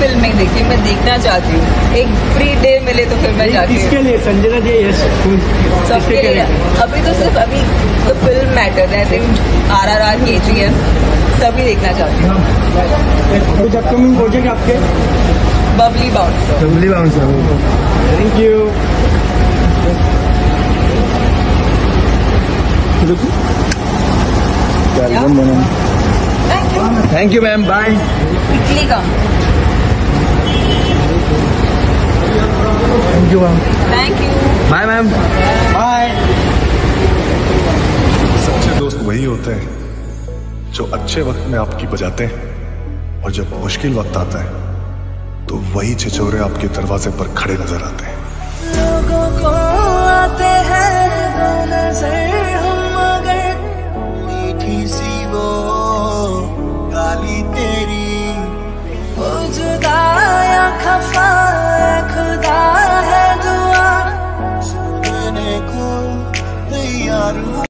Film नहीं देखी मैं देखना चाहती हूँ। एक फ्री डे मिले तो फिर मैं जाती हूँ। लिए? संजना जी यश सबके लिए। अभी तो सिर्फ़ अभी तो फ़िल्म मैटर है। I think R R R K G F सभी देखना चाहती हूँ। कुछ अपकमिंग प्रोजेक्ट आपके? Babli Bouncer Dabli Bouncer thank you thank you thank you ma'am bye Italy का। You ma'am thank you bye ma'am bye सच्चे दोस्त वही होते हैं जो अच्छे वक्त में आपकी बजाते हैं और जब मुश्किल वक्त आता है तो वही छिछोरे आपके दरवाजे पर खड़े नज़र आते हैं। लोगों को आते हैं दो नज़र हम मगर मीठी सी वो गाली तेरी वो जुदा तैयार हूँ